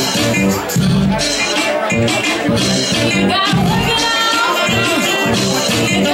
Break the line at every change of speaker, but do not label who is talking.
Ladies and